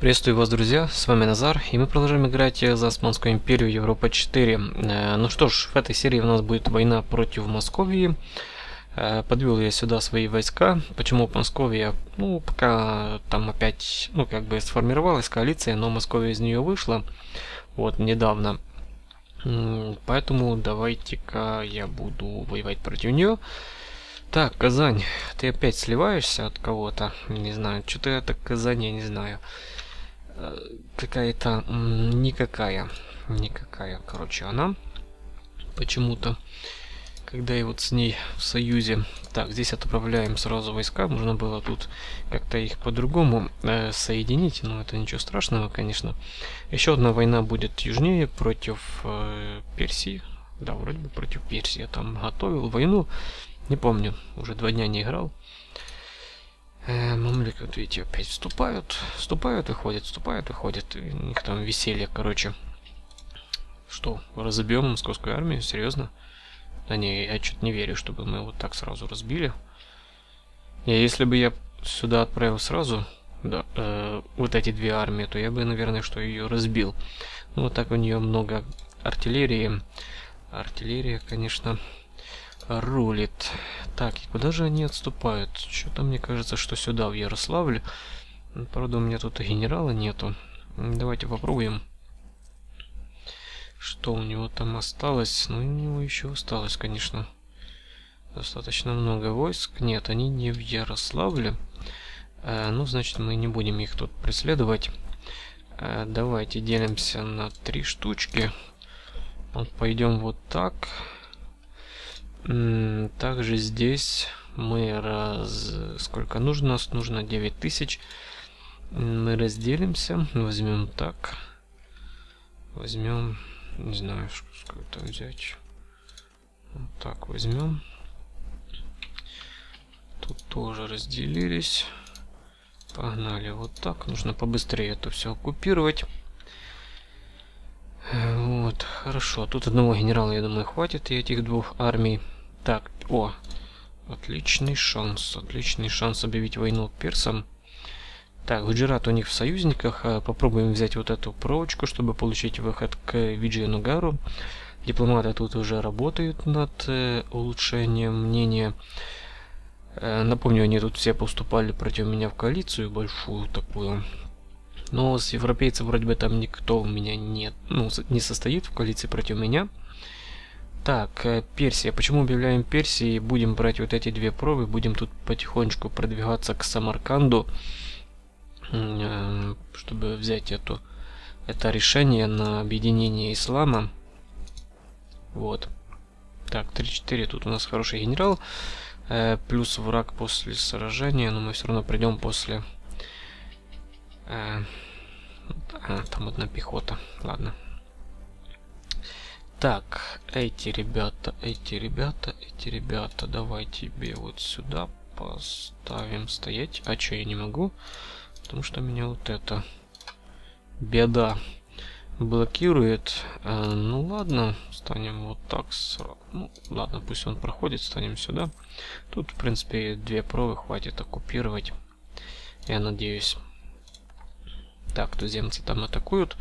Приветствую вас, друзья, с вами Назар, и мы продолжаем играть за Османскую империю Европа 4. Э, ну что ж, в этой серии у нас будет война против Московии. Э, подвел я сюда свои войска. Почему Московия? Ну, пока там опять, ну, как бы сформировалась коалиция, но Московия из нее вышла, вот, недавно. Поэтому давайте-ка я буду воевать против нее. Так, Казань, ты опять сливаешься от кого-то? Не знаю, что-то это Казань, я не знаю какая-то никакая, никакая, короче, она почему-то, когда я вот с ней в союзе. Так, здесь отправляем сразу войска, можно было тут как-то их по-другому э, соединить, но это ничего страшного, конечно. Еще одна война будет южнее против э, Персии. Да, вроде бы против Персии я там готовил войну, не помню, уже два дня не играл. Мамлик, вот видите, опять вступают, вступают, выходят, вступают, выходят. И у них там веселье, короче. Что, разобьем московскую армию? Серьезно? Да не, я что-то не верю, чтобы мы вот так сразу разбили. И если бы я сюда отправил сразу, да, э, вот эти две армии, то я бы, наверное, что ее разбил. Ну, вот так у нее много артиллерии. Артиллерия, конечно, рулит. Так, и куда же они отступают? Что-то мне кажется, что сюда, в Ярославль. Правда, у меня тут и генерала нету. Давайте попробуем. Что у него там осталось? Ну, у него еще осталось, конечно, достаточно много войск. Нет, они не в Ярославле. Э, ну, значит, мы не будем их тут преследовать. Э, давайте делимся на три штучки. Вот пойдем вот так. Также здесь мы раз... Сколько нужно? Нас нужно 9000. Мы разделимся. Возьмем так. Возьмем... Не знаю, сколько взять. Вот так возьмем. Тут тоже разделились. Погнали вот так. Нужно побыстрее это все оккупировать. Вот, хорошо. Тут одного генерала, я думаю, хватит и этих двух армий. Так, о, отличный шанс, отличный шанс объявить войну персам. Так, Гуджират у них в союзниках. А, попробуем взять вот эту проволочку, чтобы получить выход к Виджиенугару. Дипломаты тут уже работают над э, улучшением мнения. Э, напомню, они тут все поступали против меня в коалицию большую такую. Но с европейцев вроде бы там никто у меня нет, ну, не состоит в коалиции против меня. Так, э, Персия. Почему объявляем Персии? Будем брать вот эти две пробы, будем тут потихонечку продвигаться к Самарканду, э, чтобы взять эту, это решение на объединение ислама. Вот. Так, 3-4, тут у нас хороший генерал, э, плюс враг после сражения, но мы все равно придем после а, там одна пехота. Ладно. Так, эти ребята, эти ребята, эти ребята, давай тебе вот сюда поставим стоять. А что я не могу? Потому что меня вот это беда блокирует. А, ну ладно, станем вот так сразу. Ну ладно, пусть он проходит, станем сюда. Тут, в принципе, две провы хватит оккупировать. Я надеюсь. Так, туземцы там атакуют.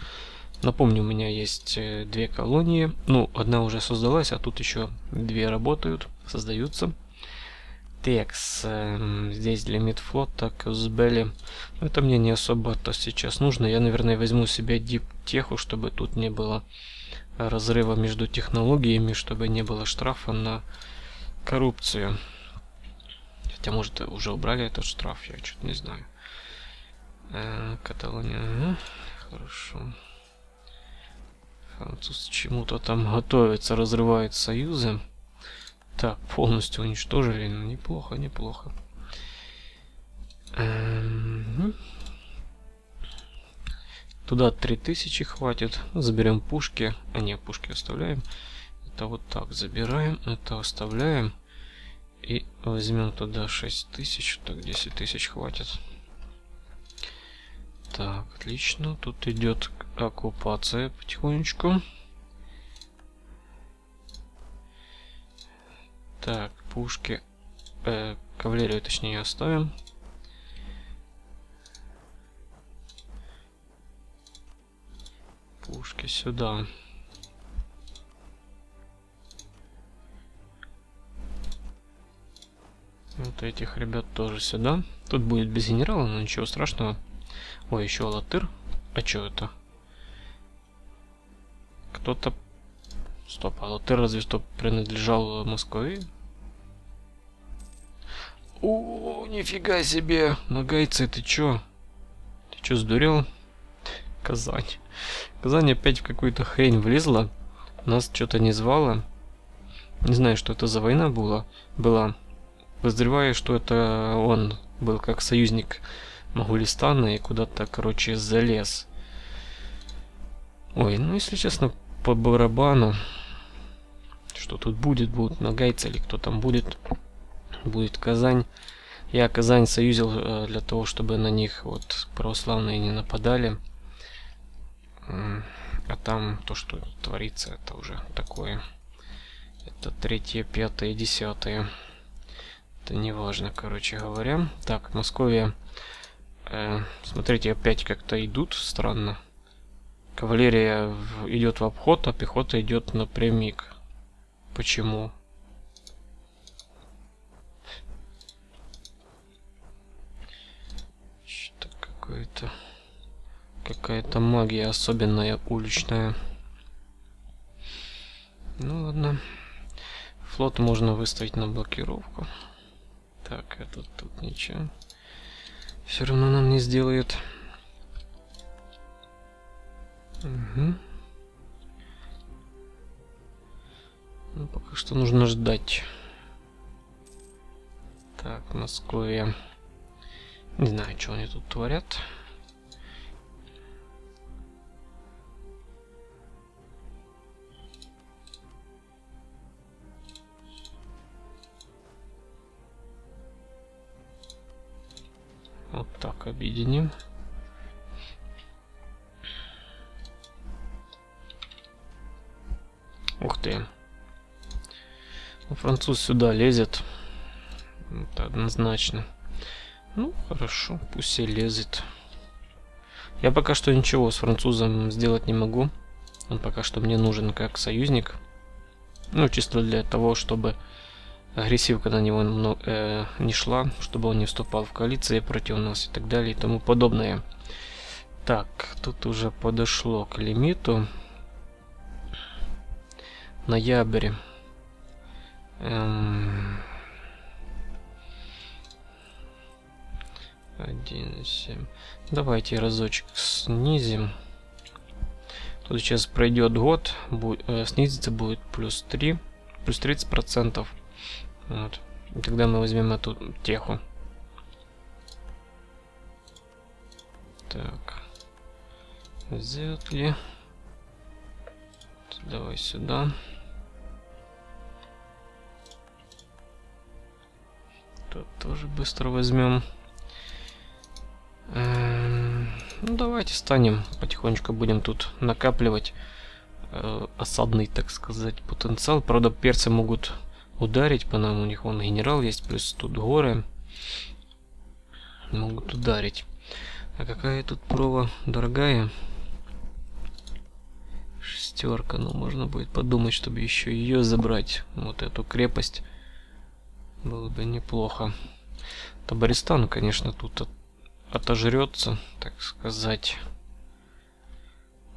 Напомню, у меня есть э, две колонии. Ну, одна уже создалась, а тут еще две работают, создаются. Текс. Э, здесь для медфлота, Кузбели. Это мне не особо-то сейчас нужно. Я, наверное, возьму себе диптеху, чтобы тут не было разрыва между технологиями, чтобы не было штрафа на коррупцию. Хотя, может, уже убрали этот штраф, я что-то не знаю. Э, Каталония. Ага. Хорошо. Француз чему-то там готовится, разрывает союзы. Так, полностью уничтожили. Ну, неплохо, неплохо. Эм... Туда 3000 хватит. Заберем пушки. А не, пушки оставляем. Это вот так забираем. Это оставляем. И возьмем туда 6000. Так, 10 тысяч хватит. Так, отлично. Тут идет оккупация потихонечку. Так, пушки. Э, кавалерию точнее оставим. пушки сюда. Вот этих ребят тоже сюда. Тут будет без генерала, но ничего страшного. Ой, еще латыр. А что это? Кто-то... Стоп, а латыр разве что принадлежал Москве? О, нифига себе! Нагайцы, ты чё? Ты чё, сдурел? Казань. Казань опять в какую-то хрень влезла. Нас что-то не звала. Не знаю, что это за война была. Была. Подозреваю, что это он был как союзник Магулистана и куда-то, короче, залез. Ой, ну если честно, по барабану. Что тут будет? Будут нагайцы или кто там будет? Будет Казань. Я Казань союзил э, для того, чтобы на них вот православные не нападали. А там то, что творится, это уже такое. Это третье, пятое, десятое. Это не важно, короче говоря. Так, Московия. Э, смотрите, опять как-то идут странно. Кавалерия идет в обход, а пехота идет напрямик. Почему? Что какое-то... Какая-то магия особенная, уличная. Ну ладно. Флот можно выставить на блокировку. Так, этот тут ничего. Все равно нам не сделает. Угу. Ну, пока что нужно ждать. Так, Москве. Не знаю, что они тут творят. Так объединим. Ух ты. Ну, француз сюда лезет. Это однозначно. Ну, хорошо, пусть и лезет. Я пока что ничего с французом сделать не могу. Он пока что мне нужен как союзник. Ну, чисто для того, чтобы агрессивка на него э, не шла, чтобы он не вступал в коалиции против нас и так далее и тому подобное. Так, тут уже подошло к лимиту. Ноябрь. Эм... 1,7. Давайте разочек снизим. Тут сейчас пройдет год, будет, э, снизится будет плюс 3, плюс 30 процентов. Вот. И тогда мы возьмем эту теху. Так. Ли? Давай сюда. Тут тоже быстро возьмем. Эм, ну давайте станем потихонечку будем тут накапливать э, осадный, так сказать, потенциал. Правда, перцы могут ударить по нам. У них вон генерал есть, плюс тут горы. Могут ударить. А какая тут прова дорогая? Шестерка. Ну, можно будет подумать, чтобы еще ее забрать. Вот эту крепость. Было бы неплохо. Табаристан, конечно, тут от, отожрется, так сказать.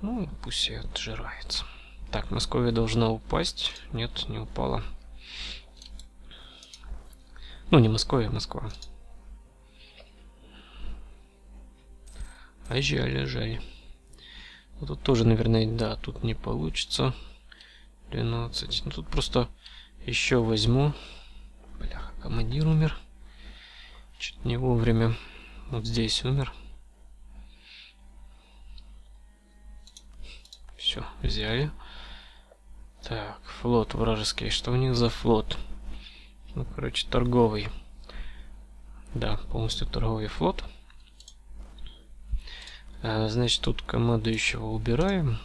Ну, пусть и отжирается. Так, Московия должна упасть. Нет, не упала. Ну, не Москва, а Москва. А жаль, а жаль. Вот тут тоже, наверное, да, тут не получится. 12. Ну, тут просто еще возьму. Бляха, командир умер. Чуть не вовремя. Вот здесь умер. Все, взяли. Так, флот вражеский. Что у них за флот? Ну, короче, торговый. Да, полностью торговый флот. А, значит, тут командующего убираем.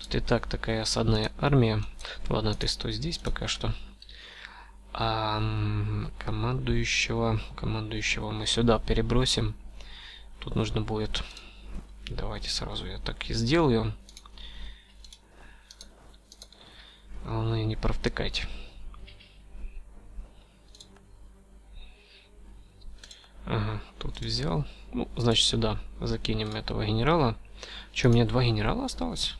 Тут и так такая осадная армия. Ладно, ты стой здесь пока что. А командующего, командующего мы сюда перебросим. Тут нужно будет Давайте сразу я так и сделаю. Главное не провтыкать. Ага, тут взял. Ну, значит, сюда закинем этого генерала. Что, у меня два генерала осталось?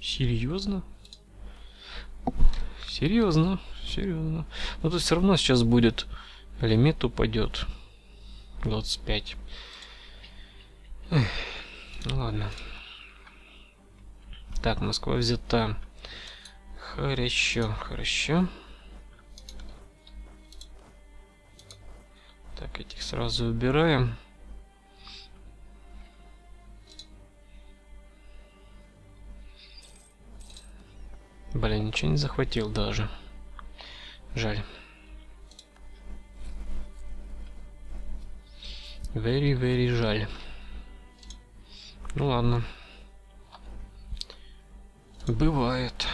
Серьезно? Серьезно, серьезно. Но тут все равно сейчас будет лимит упадет. 25. Эх, ну ладно. Так, Москва взята. Хорошо, хорошо. Так, этих сразу убираем. Блин, ничего не захватил даже. Жаль. Very, very жаль. Ну ладно. Бывает.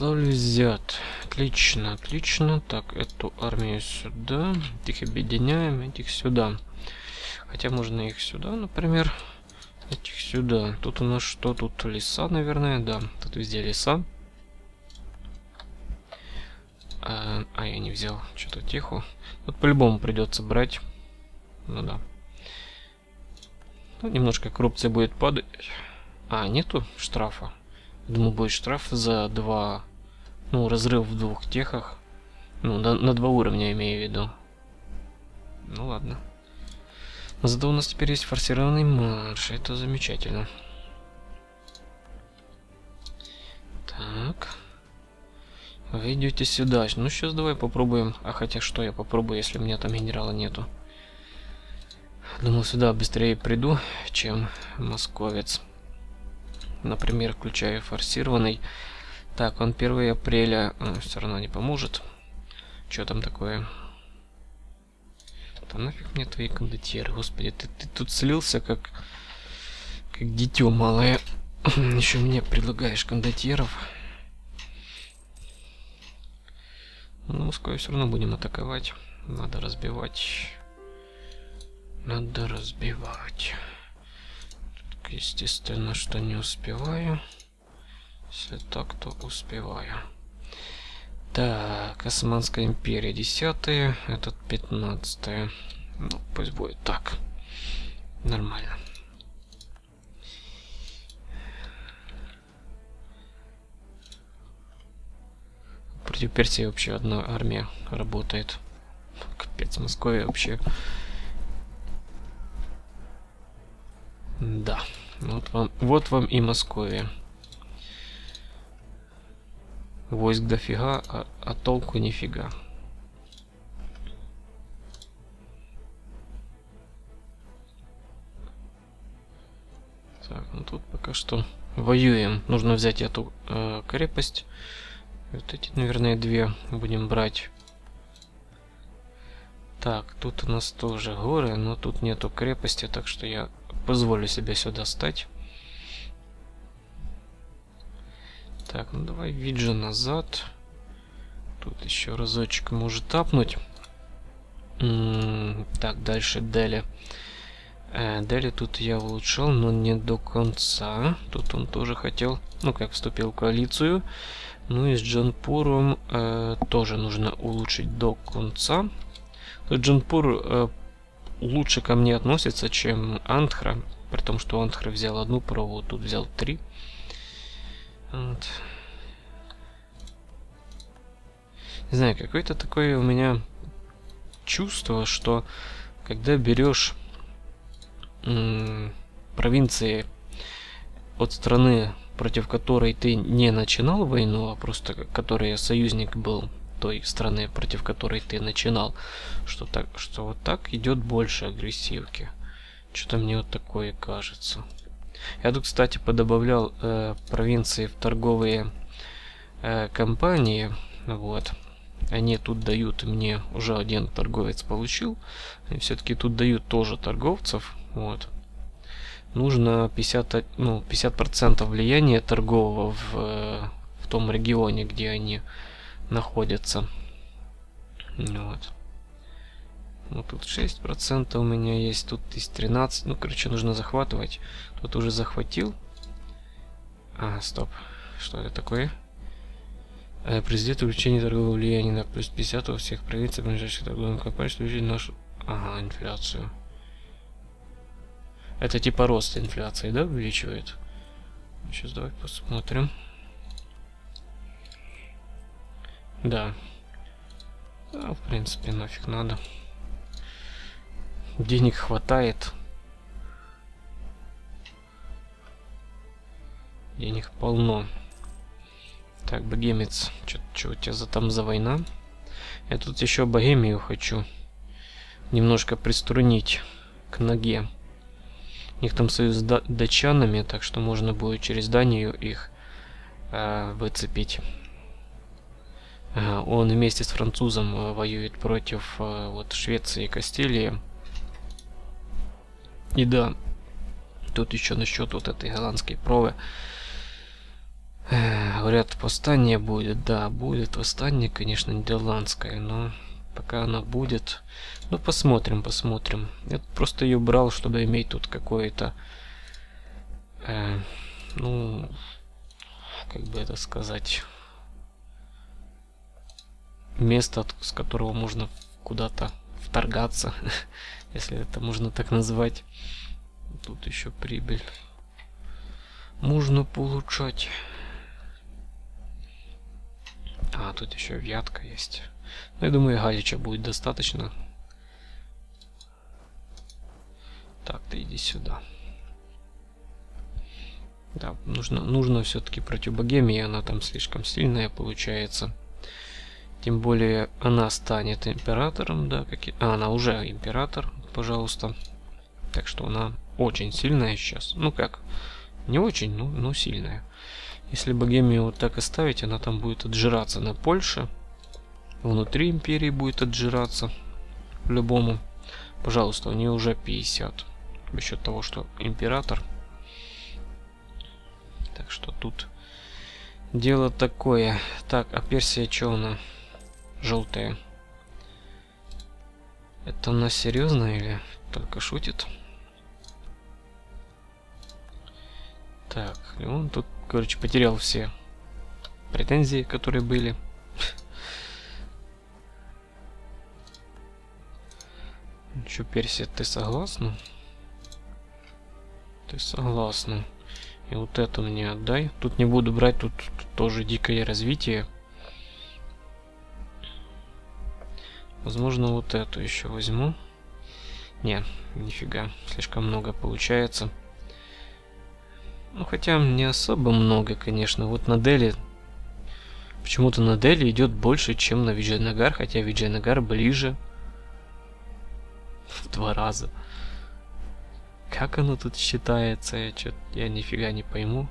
Ярославль взят. Отлично, отлично. Так, эту армию сюда. Этих объединяем, этих сюда. Хотя можно их сюда, например. Этих сюда. Тут у нас что? Тут леса, наверное, да. Тут везде леса. А, а я не взял что-то тихо. Тут по-любому придется брать. Ну да. Ну, немножко коррупция будет падать. А, нету штрафа. Думаю, будет штраф за два ну, разрыв в двух техах. Ну, на, на два уровня имею в виду. Ну ладно. Но зато у нас теперь есть форсированный марш. Это замечательно. Так. Вы идете сюда. Ну, сейчас давай попробуем. А хотя что я попробую, если у меня там генерала нету? Думал, сюда быстрее приду, чем московец. Например, включаю форсированный. Так, он 1 апреля а, все равно не поможет. Что там такое? Да нафиг мне твои кондитеры, господи, ты, ты тут слился как как дитё малое. Еще мне предлагаешь кондитеров. Ну, Москву все равно будем атаковать. Надо разбивать. Надо разбивать. Естественно, что не успеваю. Если так, то успеваю. Так, Османская империя 10 этот 15 Ну, пусть будет так. Нормально. Против Персии вообще одна армия работает. Капец, Москве вообще. Да. Вот вам, вот вам и Московия. Войск дофига, а, а толку нифига. Так, ну тут пока что воюем. Нужно взять эту э, крепость. Вот эти, наверное, две будем брать. Так, тут у нас тоже горы, но тут нету крепости, так что я позволю себе сюда стать. Так, ну давай виджа назад. Тут еще разочек может тапнуть. М -м так, дальше Дели. Э, Дели тут я улучшил, но не до конца. Тут он тоже хотел, ну как, вступил в коалицию. Ну и с Джанпуром э, тоже нужно улучшить до конца. Джанпур э, лучше ко мне относится, чем Антхра. При том, что Антхра взял одну прову, тут взял три. Вот. Не знаю, какое-то такое у меня чувство, что когда берешь провинции от страны против которой ты не начинал войну, а просто которая союзник был той страны, против которой ты начинал, что так, что вот так идет больше агрессивки. Что-то мне вот такое кажется. Я тут, кстати, подобавлял э, провинции в торговые э, компании. Вот. Они тут дают мне, уже один торговец получил. И все-таки тут дают тоже торговцев. Вот. Нужно 50, ну, 50% влияния торгового в, э, в том регионе, где они находятся. Вот. Ну, тут 6% у меня есть, тут есть 13. Ну, короче, нужно захватывать. Тут уже захватил. А, стоп. Что это такое? Э, президент увеличение торгового влияния на плюс 50 во всех провинциях ближайших торговых компаний, что увеличить нашу... Ага, инфляцию. Это типа рост инфляции, да, увеличивает? Сейчас давай посмотрим. Да. Да, в принципе, нафиг надо. Денег хватает. Денег полно. Так, богемец. Что у тебя за там за война? Я тут еще богемию хочу немножко приструнить к ноге. У них там союз с датчанами, так что можно будет через Данию их э, выцепить. Э, он вместе с французом э, воюет против э, вот Швеции и Кастилии. И да, тут еще насчет вот этой голландской провы. Говорят, восстание будет. Да, будет восстание, конечно, нидерландское, но пока она будет... Ну, посмотрим, посмотрим. Я просто ее брал, чтобы иметь тут какое-то... Э, ну, как бы это сказать... Место, с которого можно куда-то вторгаться, если это можно так назвать. Тут еще прибыль. Можно получать. А, тут еще вятка есть. Ну, я думаю, Галича будет достаточно. Так, ты иди сюда. Да, нужно, нужно все-таки против Богемии, она там слишком сильная получается. Тем более она станет императором, да, как и... А, она уже император, пожалуйста. Так что она очень сильная сейчас. Ну как, не очень, ну, но сильная. Если Богемию вот так оставить, она там будет отжираться на Польше. Внутри империи будет отжираться. Любому. Пожалуйста, у нее уже 50. За счет того, что император. Так что тут дело такое. Так, а Персия что она? Желтая. Это она серьезно или только шутит? Так, и он тут, короче, потерял все претензии, которые были. Че, Персия, ты согласна? Ты согласна. И вот это мне отдай. Тут не буду брать, тут, тут тоже дикое развитие. Возможно, вот эту еще возьму. Не, нифига, слишком много получается. Ну, хотя не особо много, конечно. Вот на Дели... Почему-то на Дели идет больше, чем на Виджайнагар, хотя Виджайнагар ближе. В два раза. Как оно тут считается? Я, я нифига не пойму.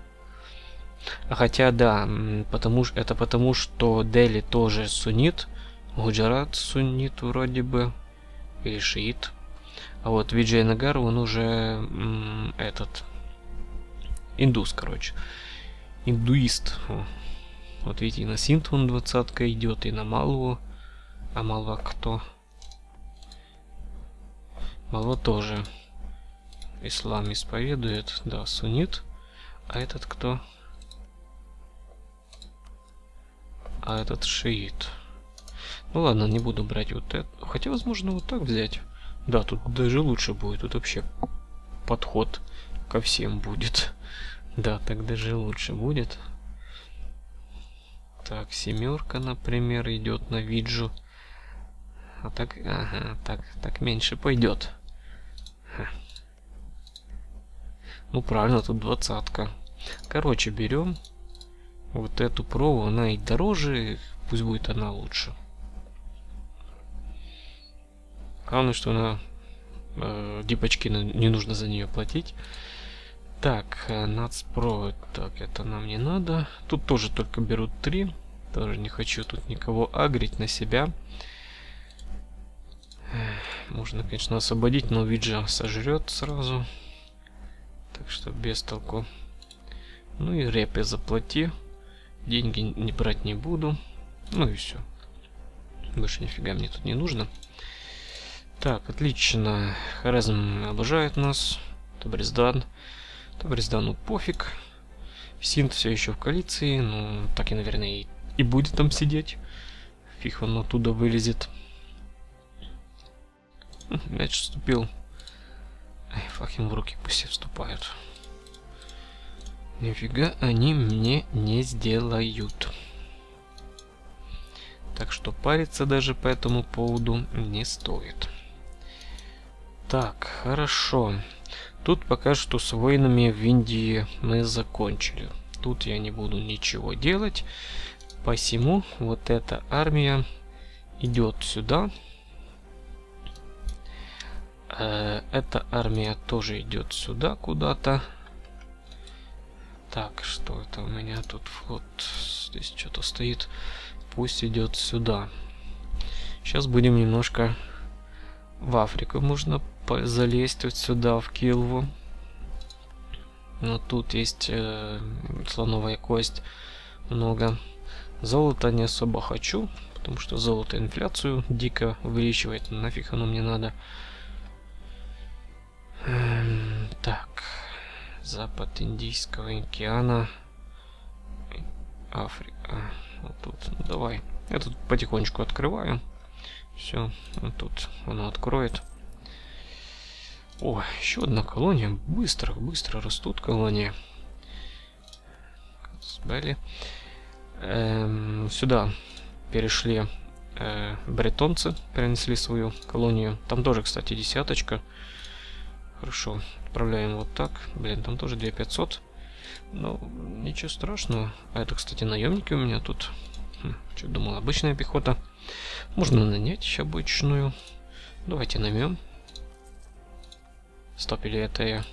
А хотя да, потому что это потому, что Дели тоже суннит. Гуджарат суннит вроде бы. Или шиит. А вот Виджайнагар, он уже этот Индус, короче. Индуист. Вот видите, и на Синт он двадцатка идет, и на Малву. А Малва кто? Малва тоже ислам исповедует. Да, суннит. А этот кто? А этот шиит. Ну ладно, не буду брать вот это. Хотя, возможно, вот так взять. Да, тут даже лучше будет. Тут вообще подход ко всем будет. Да, так даже лучше будет. Так, семерка, например, идет на виджу. А так, ага, так, так меньше пойдет. Ну правильно, тут двадцатка. Короче, берем вот эту прову, она и дороже, пусть будет она лучше. Главное, что она э, дипочки не нужно за нее платить. Так, нацпро, так, это нам не надо. Тут тоже только берут три. Тоже не хочу тут никого агрить на себя. Можно, конечно, освободить, но Виджа сожрет сразу. Так что без толку. Ну и репе заплати. Деньги не брать не буду. Ну и все. Больше нифига мне тут не нужно. Так, отлично. Хорезм обожает нас. Табриздан. Табриздану пофиг. Синт все еще в коалиции. Ну, так и, наверное, и, и будет там сидеть. Фиг он оттуда вылезет. Мяч вступил. Ай, фак в руки пусть вступают. Нифига они мне не сделают. Так что париться даже по этому поводу не стоит. Так, хорошо. Тут пока что с войнами в Индии мы закончили. Тут я не буду ничего делать. Посему вот эта армия идет сюда. Э, эта армия тоже идет сюда куда-то. Так, что это у меня тут флот? Здесь что-то стоит. Пусть идет сюда. Сейчас будем немножко в Африку. Можно залезть вот сюда, в Килву. Но тут есть э, слоновая кость много. Золото не особо хочу, потому что золото инфляцию дико увеличивает. Нафиг оно мне надо. Эм, так. Запад Индийского океана. Африка. Вот тут. Ну, давай. Я тут потихонечку открываю. Все. Вот тут оно откроет. О, еще одна колония. Быстро, быстро растут колонии. Сбали. Эм, сюда перешли э, бретонцы, перенесли свою колонию. Там тоже, кстати, десяточка. Хорошо, отправляем вот так. Блин, там тоже 2500. Ну, ничего страшного. А это, кстати, наемники у меня тут. Хм, что думал, обычная пехота. Можно нанять обычную. Давайте наймем. Стоп, или это я...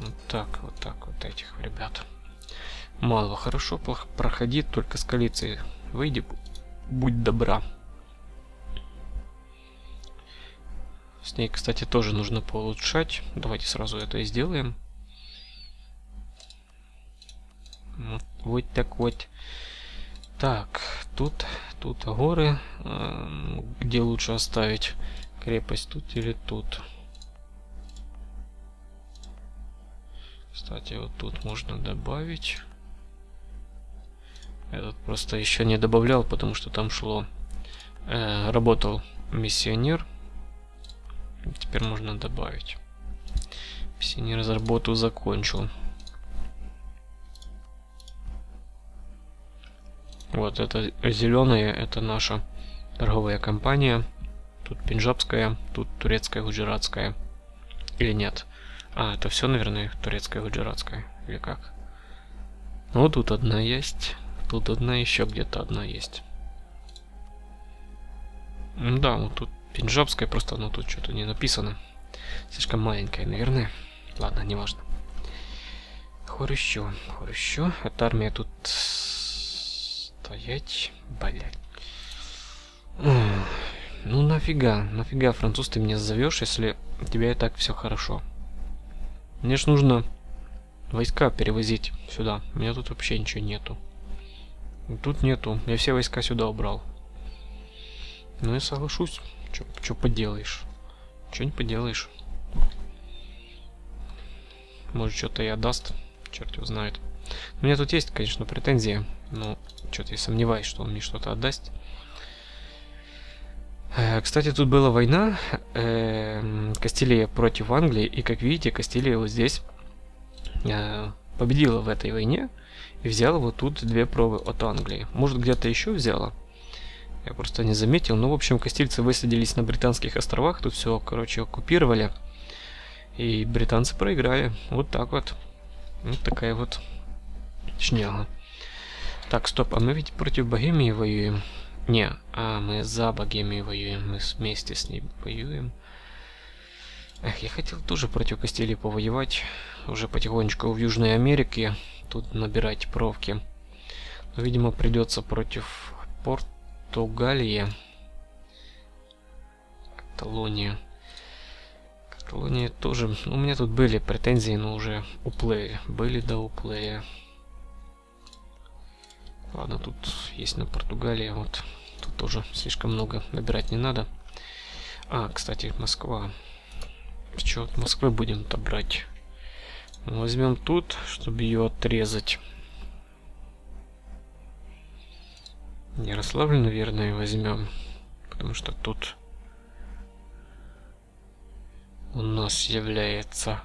Вот так, вот так, вот этих ребят. Мало, хорошо, плохо, проходи, только с коалиции. Выйди, будь добра. С ней, кстати, тоже нужно поулучшать. Давайте сразу это и сделаем. Вот, вот так вот. Так, тут, тут горы. Э, где лучше оставить крепость, тут или тут? Кстати, вот тут можно добавить. Этот просто еще не добавлял, потому что там шло... Э, работал миссионер. Теперь можно добавить. Миссионер за работу закончил. Вот это зеленое, это наша торговая компания. Тут пенджабская, тут турецкая, гуджиратская. Или нет? А, это все, наверное, турецкая, гуджиратская. Или как? Ну, тут одна есть. Тут одна, еще где-то одна есть. Да, вот тут пенджабская, просто оно тут что-то не написано. Слишком маленькая, наверное. Ладно, неважно. Хорошо, хорошо. Эта армия тут Стоять, блять. Ну нафига, нафига, француз, ты меня зовешь, если у тебя и так все хорошо. Мне ж нужно войска перевозить сюда. У меня тут вообще ничего нету. Тут нету. Я все войска сюда убрал. Ну и соглашусь. Что поделаешь? Что не поделаешь? Может что-то и отдаст. Черт его знает. У меня тут есть, конечно, претензии. Но что-то я сомневаюсь, что он мне что-то отдаст. Э, кстати, тут была война э, Кастилия против Англии, и как видите, Кастилия вот здесь э, победила в этой войне и взяла вот тут две пробы от Англии. Может, где-то еще взяла? Я просто не заметил. Ну, в общем, кастильцы высадились на британских островах, тут все, короче, оккупировали. И британцы проиграли. Вот так вот. Вот такая вот шняга. Так, стоп, а мы ведь против Богемии воюем? Не, а мы за Богемией воюем, мы вместе с ней воюем. Эх, я хотел тоже против Кастилии повоевать, уже потихонечку в Южной Америке, тут набирать провки. Но, видимо, придется против Португалии. Каталония. Каталония тоже... Ну, у меня тут были претензии, но уже уплея. Были, да, уплея. Ладно, тут есть на Португалии, вот. Тут тоже слишком много набирать не надо. А, кстати, Москва. Что от Москвы будем-то брать? Возьмем тут, чтобы ее отрезать. Ярославль, наверное, возьмем. Потому что тут у нас является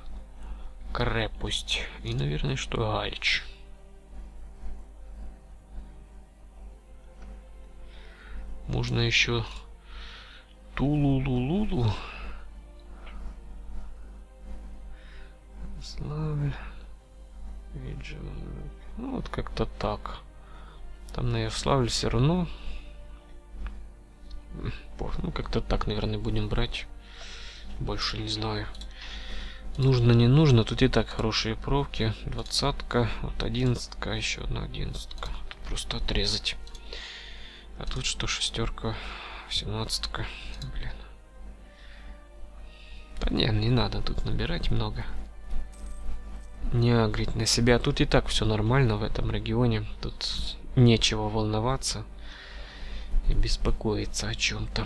крепость. И, наверное, что Галич. Можно еще Тулулулулу. Славль. Ну, вот как-то так. Там на Ярославль все равно. Ну, как-то так, наверное, будем брать. Больше не знаю. Нужно, не нужно. Тут и так хорошие провки. Двадцатка, вот одиннадцатка, еще одна одиннадцатка. Просто отрезать. А тут что, шестерка, семнадцатка. Блин. Да не, не надо тут набирать много. Не агрить на себя. Тут и так все нормально в этом регионе. Тут нечего волноваться и беспокоиться о чем-то.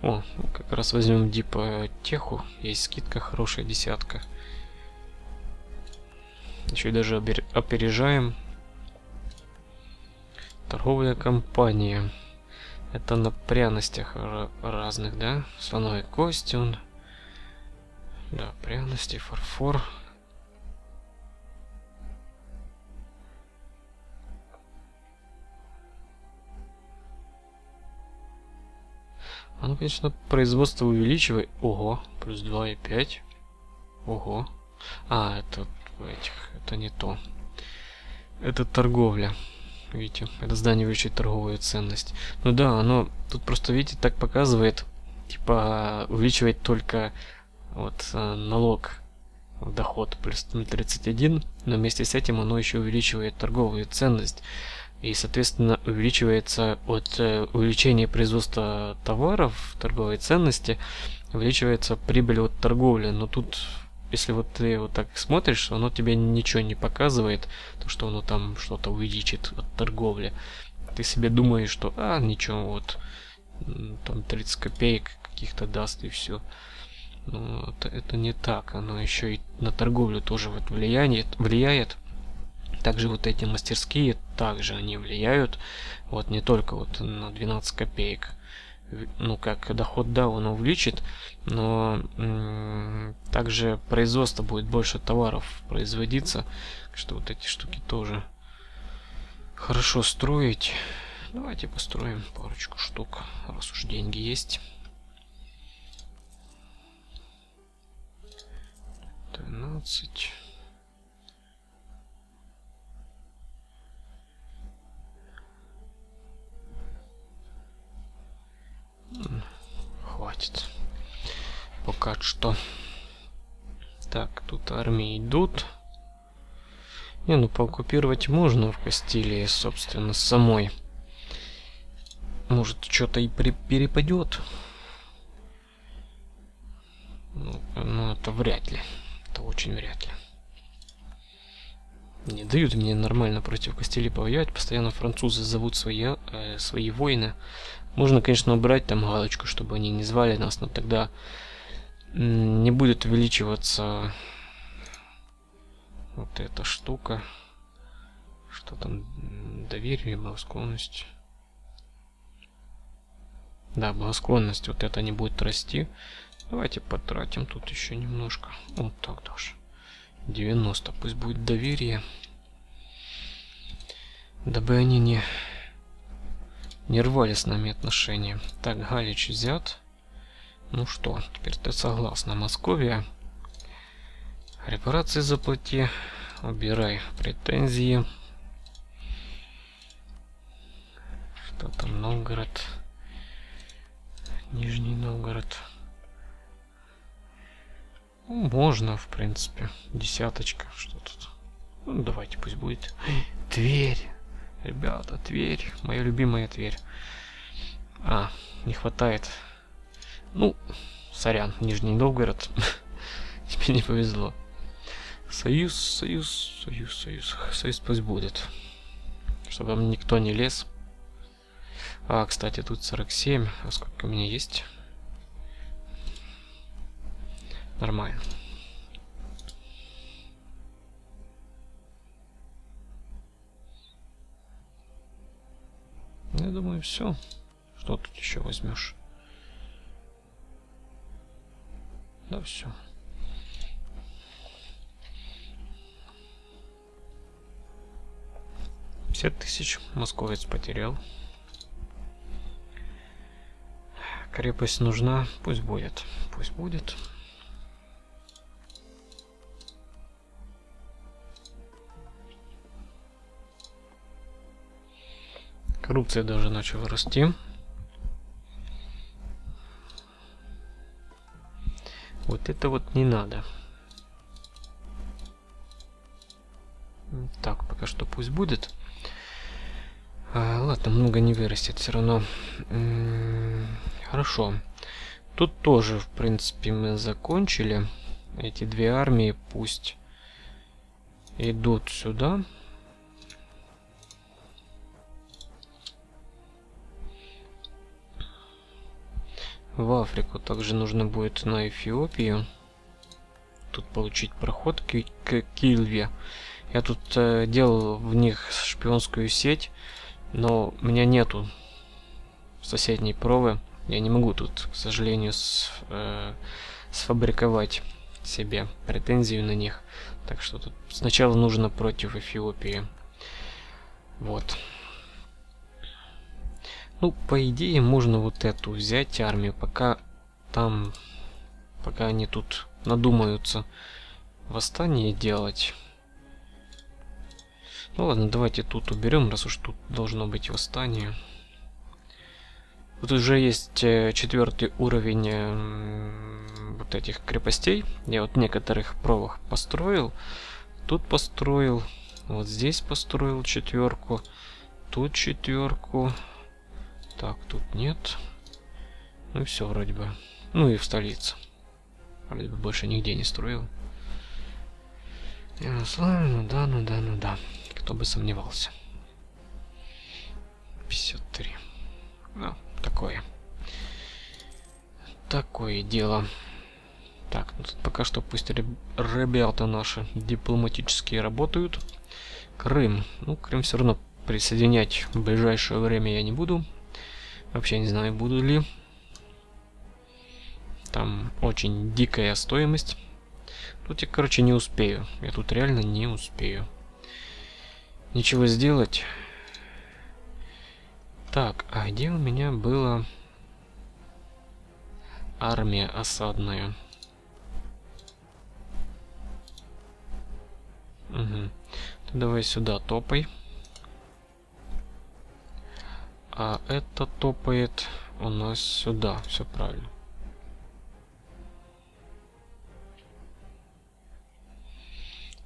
О, как раз возьмем Дипа Теху. Есть скидка хорошая, десятка. Еще и даже опережаем Торговая компания. Это на пряностях разных, да? Слоновой кости он. Да, пряности, фарфор. Оно, конечно, производство увеличивает. Ого, плюс 2,5. Ого. А, это этих, это не то. Это торговля. Видите, это здание увеличивает торговую ценность. Ну да, оно тут просто, видите, так показывает, типа увеличивает только вот э, налог доход плюс 0,31, но вместе с этим оно еще увеличивает торговую ценность. И, соответственно, увеличивается от э, увеличения производства товаров торговой ценности, увеличивается прибыль от торговли. Но тут если вот ты вот так смотришь, оно тебе ничего не показывает, то что оно там что-то увеличит от торговли. Ты себе думаешь, что а, ничего, вот там 30 копеек каких-то даст и все. Но это, это не так, оно еще и на торговлю тоже вот влияет, влияет. Также вот эти мастерские, также они влияют, вот не только вот на 12 копеек ну, как доход, да, он увеличит, но также производство будет больше товаров производиться, что вот эти штуки тоже хорошо строить. Давайте построим парочку штук, раз уж деньги есть. 12 Хватит. Пока что. Так, тут армии идут. Не, ну пооккупировать можно в Кастилии, собственно, самой. Может, что-то и при перепадет. Ну, ну, это вряд ли. Это очень вряд ли. Не дают мне нормально против Кастилии повоевать. Постоянно французы зовут свои, э, свои войны. Можно, конечно, убрать там галочку, чтобы они не звали нас, но тогда не будет увеличиваться вот эта штука. Что там? Доверие, благосклонность. Да, благосклонность. Вот это не будет расти. Давайте потратим тут еще немножко. Вот так даже. 90. Пусть будет доверие. Дабы они не не рвали с нами отношения. Так, Галич взят. Ну что, теперь ты согласна, Московия. Репарации заплати. Убирай претензии. Что там, Новгород? Нижний Новгород. Ну, можно, в принципе. Десяточка. Что тут? Ну, давайте, пусть будет. Тверь. Ребята, Тверь. Моя любимая Тверь. А, не хватает. Ну, сорян, Нижний Новгород. Тебе не повезло. Союз, союз, союз, союз. Союз пусть будет. Чтобы там никто не лез. А, кстати, тут 47. А сколько у меня есть? Нормально. Я думаю, все. Что тут еще возьмешь? Да, все. Пятьдесят тысяч московец потерял. Крепость нужна, пусть будет, пусть будет. Коррупция даже начала расти. Вот это вот не надо. Так, пока что пусть будет. А, ладно, много не вырастет все равно. хорошо. Тут тоже, в принципе, мы закончили. Эти две армии пусть идут сюда. В Африку. Также нужно будет на Эфиопию. Тут получить проход к, к Кильве. Я тут э, делал в них шпионскую сеть, но у меня нету соседней провы. Я не могу тут, к сожалению, с, э, сфабриковать себе претензию на них. Так что тут сначала нужно против Эфиопии. Вот. Ну, по идее, можно вот эту взять армию, пока там, пока они тут надумаются восстание делать. Ну ладно, давайте тут уберем, раз уж тут должно быть восстание. Вот уже есть э, четвертый уровень э, вот этих крепостей. Я вот некоторых провах построил. Тут построил. Вот здесь построил четверку. Тут четверку. Так, тут нет. Ну и все вроде бы. Ну и в столице. Вроде бы больше нигде не строил. Ярославль, ну да, ну да, ну да. Кто бы сомневался. 53. Ну, такое. Такое дело. Так, ну тут пока что пусть ребята наши дипломатические работают. Крым. Ну, Крым все равно присоединять в ближайшее время я не буду. Вообще не знаю, буду ли. Там очень дикая стоимость. Тут я, короче, не успею. Я тут реально не успею. Ничего сделать. Так, а где у меня была армия осадная? Угу. давай сюда топай. А это топает у нас сюда. Все правильно.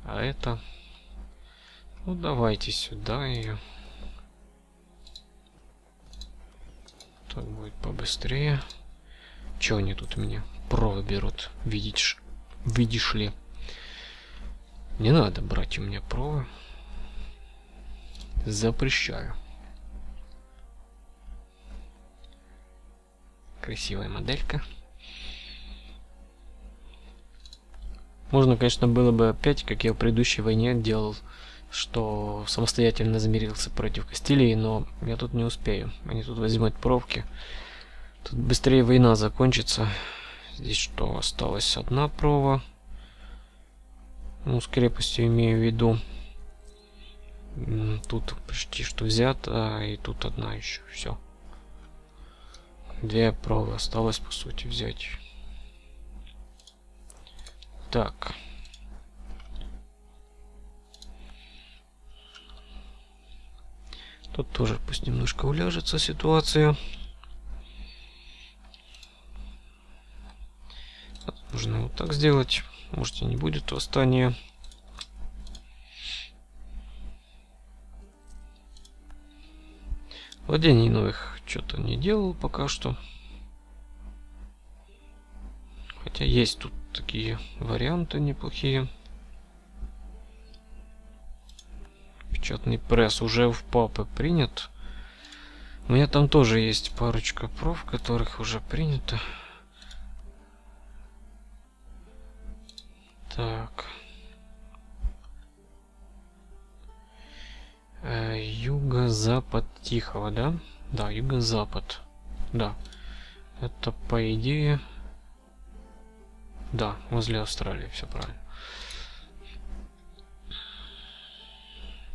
А это... Ну, давайте сюда ее. Так будет побыстрее. Че они тут мне провы берут? Видишь, видишь ли? Не надо брать у меня провы. Запрещаю. Красивая моделька. Можно, конечно, было бы опять, как я в предыдущей войне делал, что самостоятельно замерился против Кастилии, но я тут не успею. Они тут возьмут пробки. Тут быстрее война закончится. Здесь что, осталась одна прова. Ну, с крепостью имею в виду. Тут почти что взято, и тут одна еще. Все. Две провы осталось, по сути, взять. Так. Тут тоже пусть немножко уляжется ситуация. Нужно вот так сделать. Может и не будет восстания. Владений новых что-то не делал пока что. Хотя есть тут такие варианты неплохие. Печатный пресс уже в папы принят. У меня там тоже есть парочка проф, которых уже принято. Так. Э, юго-запад Тихого, да? Да, юго-запад. Да. Это по идее... Да, возле Австралии, все правильно.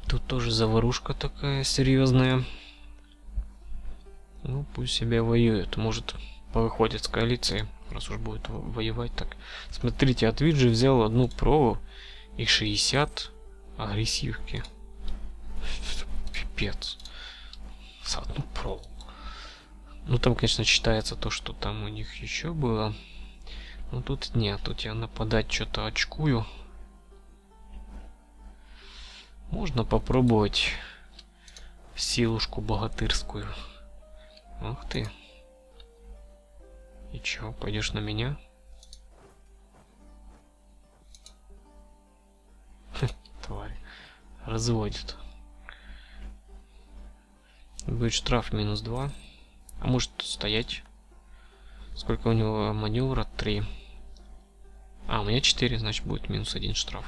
Тут тоже заварушка такая серьезная. Ну, пусть себе воюет. Может, повыходит с коалиции, раз уж будет воевать так. Смотрите, от Виджи взял одну прову и 60 агрессивки. Пипец. За одну прову. Ну, там, конечно, считается то, что там у них еще было. Но тут нет, тут я нападать что-то очкую. Можно попробовать силушку богатырскую. Ах ты. И чё, пойдешь на меня? Тварь. Разводит. Будет штраф минус 2. А может стоять? Сколько у него маневра? 3. А, у меня 4, значит будет минус 1 штраф.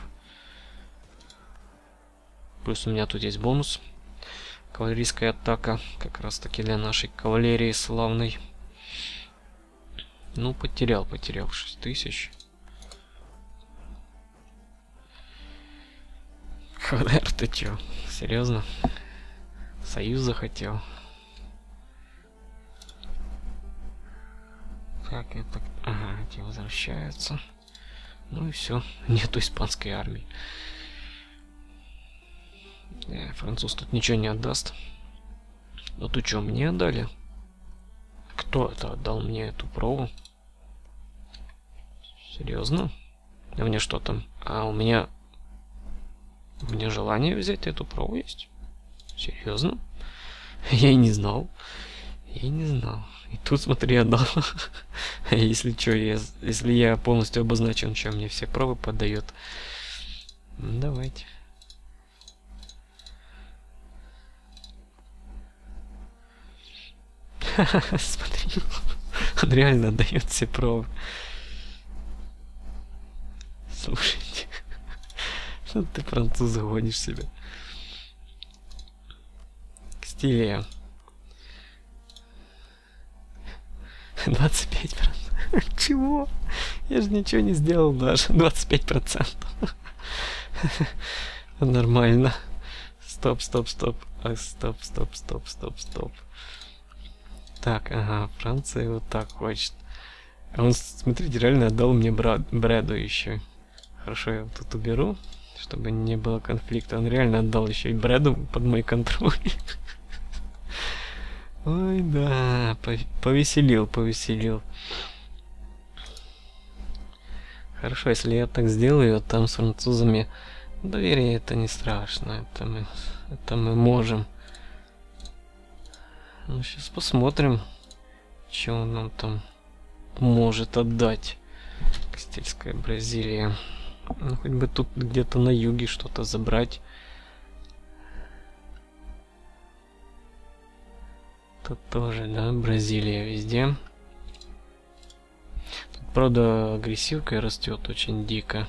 Плюс у меня тут есть бонус. Кавалерийская атака. Как раз таки для нашей кавалерии славной. Ну, потерял, потерял 6 тысяч. ХДР, ты чё? Серьезно? Союз захотел. Как это? Ага, эти возвращаются. Ну и все, нету испанской армии. Не, француз тут ничего не отдаст. Ну ты что, мне отдали? Кто это отдал мне эту прову? Серьезно? А мне что там? А у меня... У меня желание взять эту прову есть? Серьезно? Я и не знал. Я и не знал. И тут, смотри, отдал. если что, я, если я полностью обозначен, что мне все провы подает. Давайте. Смотри, он реально отдает все провы. Слушайте, что ты француза гонишь себя? Кстилия. 25 процентов. Чего? Я же ничего не сделал даже. 25 процентов. Нормально. Стоп, стоп, стоп. А, стоп, стоп, стоп, стоп, стоп. Так, ага, Франция вот так хочет. А он, смотрите, реально отдал мне Брэду еще. Хорошо, я тут уберу, чтобы не было конфликта. Он реально отдал еще и Брэду под мой контроль. Ой, да, повеселил, повеселил. Хорошо, если я так сделаю, там с французами доверие это не страшно, это мы, это мы можем. Ну, сейчас посмотрим, что он нам там может отдать. Кастильская Бразилия. Ну, хоть бы тут где-то на юге что-то забрать. Тут тоже, да, Бразилия везде. Тут, правда, агрессивка растет очень дико.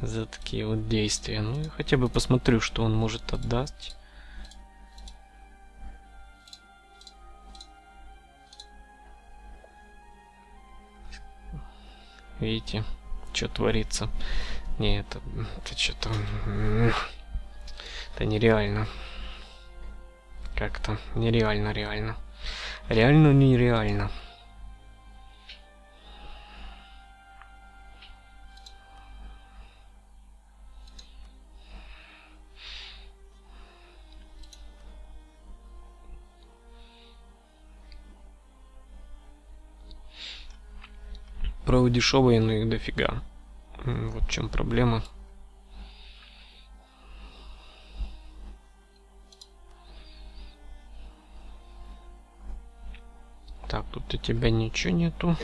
За такие вот действия. Ну, я хотя бы посмотрю, что он может отдать. Видите, что творится. Не, это, это что-то... Это нереально. Как-то нереально, реально. Реально нереально. Правда, дешевые, но ну их дофига. Вот в чем проблема. Так, тут у тебя ничего нету.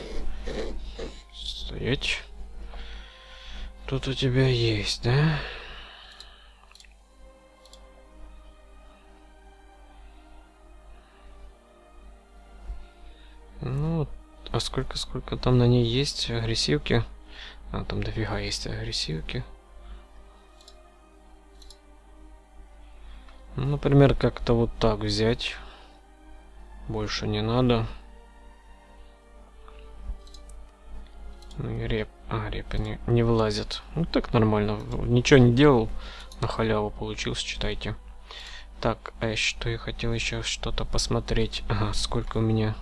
Стоять. Тут у тебя есть, да? Ну, а сколько, сколько там на ней есть агрессивки? А, там дофига есть агрессивки. Ну, например, как-то вот так взять. Больше не надо. Реп. А, репы не, не вылазят. Ну так нормально. Ничего не делал. На халяву получил, считайте. Так, а что я хотел еще что-то посмотреть. Ага, сколько у меня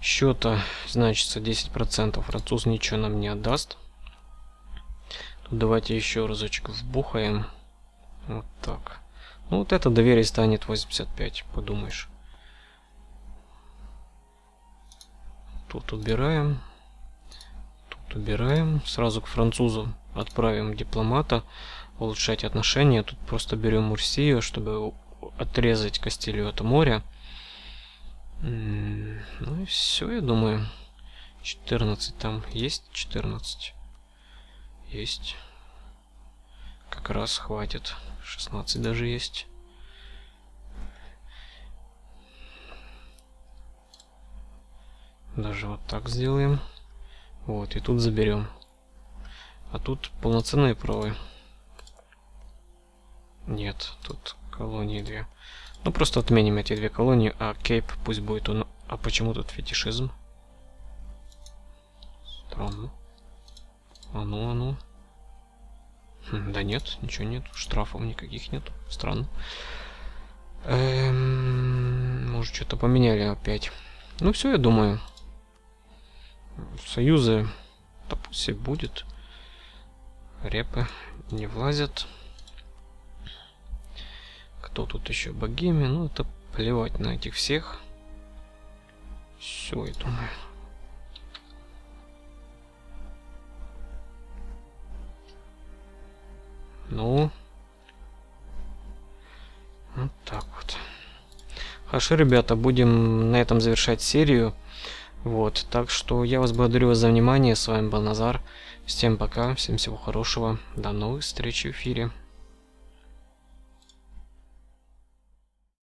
счета значится 10%. Француз ничего нам не отдаст. Тут давайте еще разочек вбухаем. Вот так. Ну вот это доверие станет 85, подумаешь. Тут убираем убираем. Сразу к французу отправим дипломата улучшать отношения. Тут просто берем Мурсию, чтобы отрезать Кастилью от моря. Ну и все, я думаю. 14 там есть? 14. Есть. Как раз хватит. 16 даже есть. Даже вот так сделаем. Вот, и тут заберем. А тут полноценные провы. Нет, тут колонии две. Ну, просто отменим эти две колонии, а кейп пусть будет он... А почему тут фетишизм? Странно. А ну, а ну. Хм, да нет, ничего нет. Штрафов никаких нет. Странно. Эм, может, что-то поменяли опять. Ну, все, я думаю союзы, и будет. Репы не влазят. Кто тут еще? Богеми? Ну, это плевать на этих всех. Все, я думаю. Ну. Вот так вот. Хорошо, ребята, будем на этом завершать серию. Вот, так что я вас благодарю вас за внимание. С вами был Назар. Всем пока, всем всего хорошего. До новых встреч в эфире.